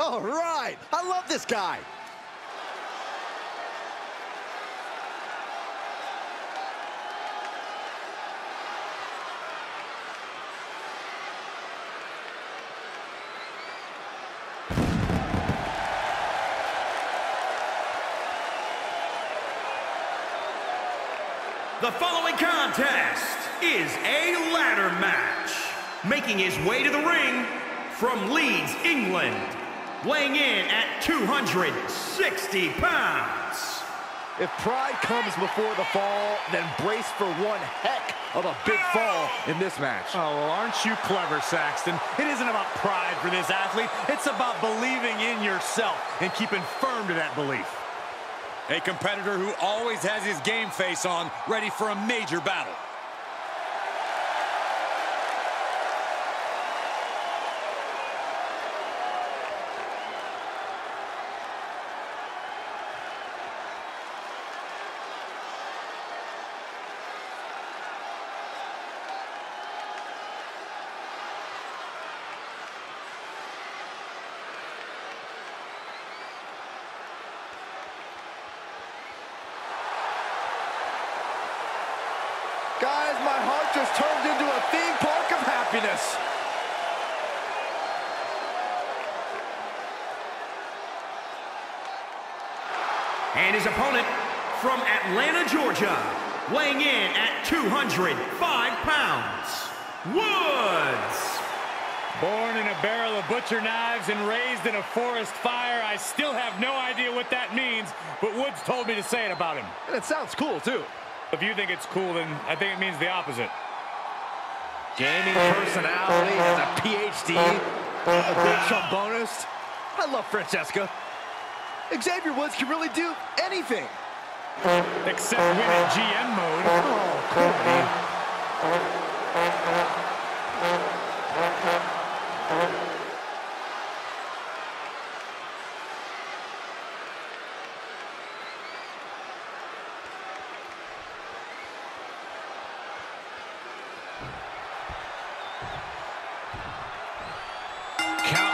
All right. I love this guy. The following contest is a ladder match. Making his way to the ring from Leeds, England, weighing in at 260 pounds. If pride comes before the fall, then brace for one heck of a big fall in this match. Oh, well, aren't you clever, Saxton? It isn't about pride for this athlete. It's about believing in yourself and keeping firm to that belief. A competitor who always has his game face on, ready for a major battle. Guys, my heart just turned into a theme park of happiness. And his opponent from Atlanta, Georgia, weighing in at 205 pounds, Woods. Born in a barrel of butcher knives and raised in a forest fire, I still have no idea what that means, but Woods told me to say it about him. And it sounds cool, too. If you think it's cool, then I think it means the opposite. Gaming personality, has a PhD, a good trombonist. I love Francesca. Xavier Woods can really do anything. Except win in GM mode. Oh, Corey.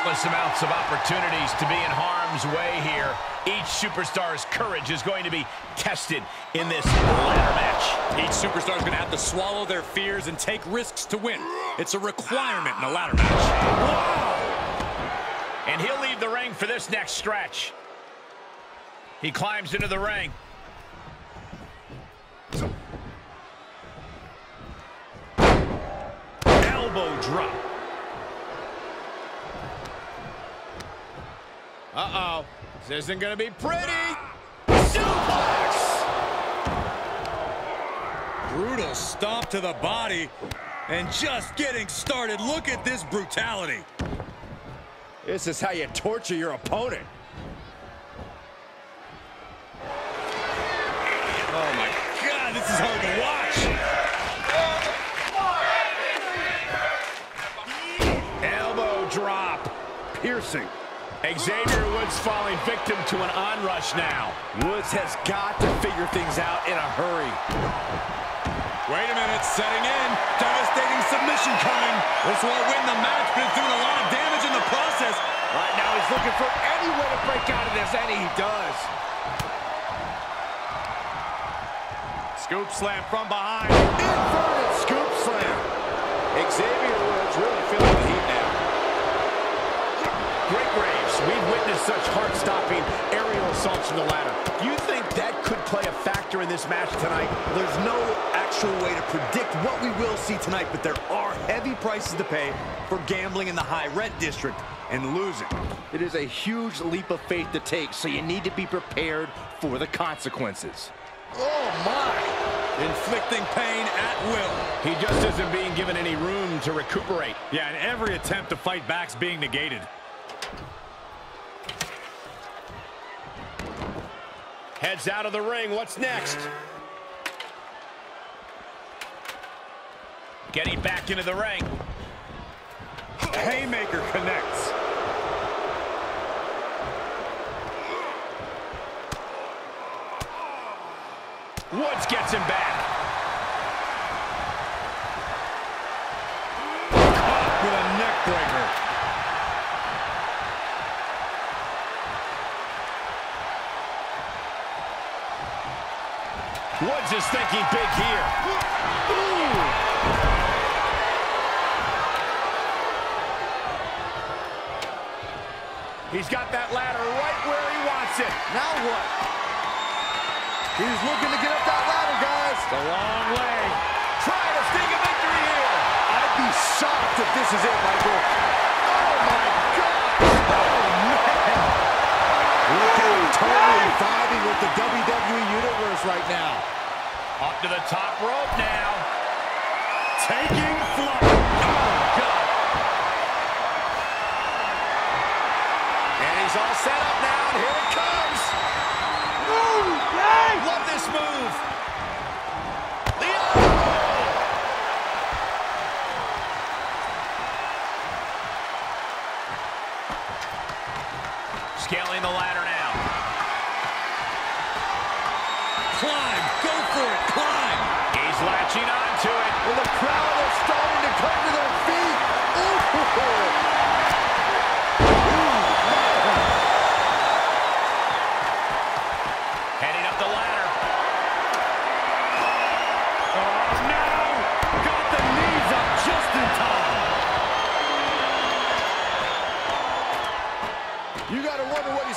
Countless amounts of opportunities to be in harm's way here. Each superstar's courage is going to be tested in this ladder match. Each superstar is going to have to swallow their fears and take risks to win. It's a requirement in a ladder match. And he'll leave the ring for this next stretch. He climbs into the ring. Elbow drop. Uh-oh. This isn't going to be pretty. Suplex! Brutal stomp to the body. And just getting started. Look at this brutality. This is how you torture your opponent. Oh, my God. This is hard to watch. Elbow drop. Piercing. Xavier Woods falling victim to an onrush now. Woods has got to figure things out in a hurry. Wait a minute, setting in. Devastating submission coming. This won't win the match, but it's doing a lot of damage in the process. Right now, he's looking for any way to break out of this, and he does. Scoop slam from behind. Inverted scoop slam. Xavier Woods really heart-stopping aerial assaults from the ladder. Do you think that could play a factor in this match tonight? There's no actual way to predict what we will see tonight, but there are heavy prices to pay for gambling in the high rent district and losing. It is a huge leap of faith to take, so you need to be prepared for the consequences. Oh, my! Inflicting pain at will. He just isn't being given any room to recuperate. Yeah, and every attempt to fight back's being negated. Heads out of the ring. What's next? Getting back into the ring. Haymaker connects. Woods gets him back. Woods is thinking big here. He's got that ladder right where he wants it. Now what? He's looking to get up that ladder, guys. A long way. Try to sneak a victory here. I'd be shocked if this is it, Michael. Oh, my God. Oh, man. Look at him totally vibing with the WWE Universe right now. Up to the top rope now. Taking flight. Oh, God. And he's all set up now, and here it comes. Love this move. The. Scaling the ladder now.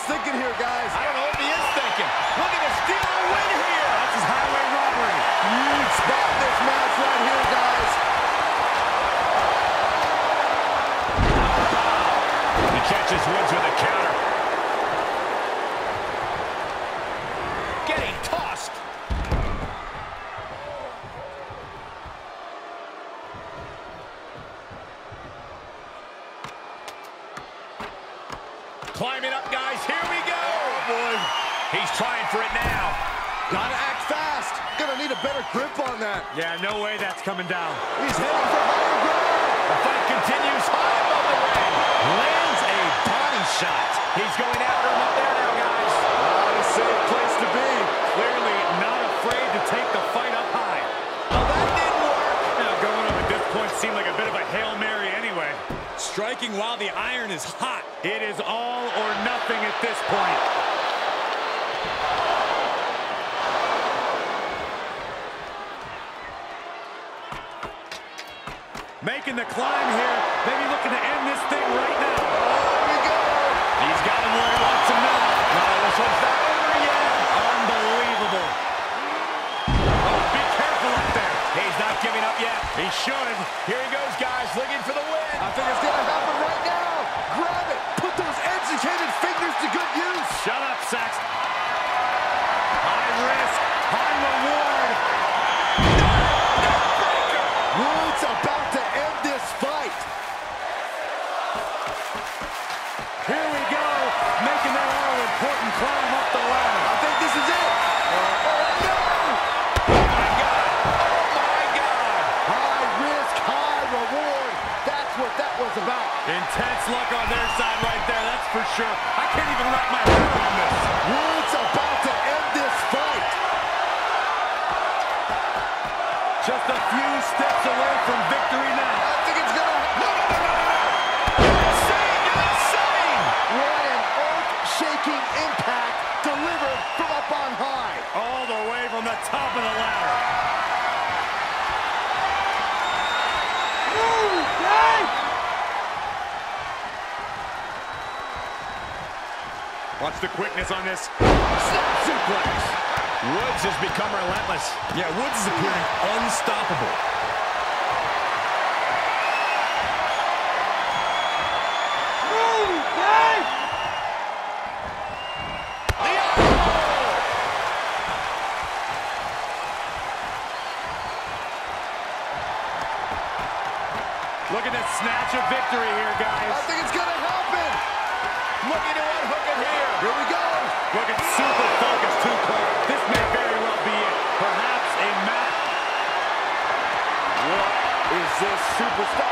Thinking here, guys. I don't know what he is thinking. Looking to steal a win here. This is highway robbery. Huge spot this match right here, guys. He catches Woods with a counter. Yeah, no way that's coming down. He's heading for Making the climb here, maybe looking to end this thing right now. Oh, here we go. He's got him where he wants him now. No, this one's not over yet. Unbelievable. Oh, be careful up there. He's not giving up yet. He should. Here he goes, guys, looking for the luck on their side right there, that's for sure. I can't even wrap my head around this. Woods about to end this fight. Just a few steps away from victory now. I think it's gonna. No, no, no, no, no, no. Insane. Insane. What an earth-shaking impact delivered from up on high. All the way from the top of the ladder. Watch the quickness on this. Suplex. Woods has become relentless. Yeah, Woods is appearing unstoppable. Superstar?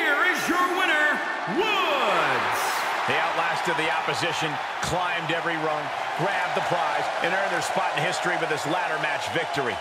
Here is your winner, Woods. They outlasted the opposition, climbed every rung, grabbed the prize, and earned their spot in history with this ladder match victory.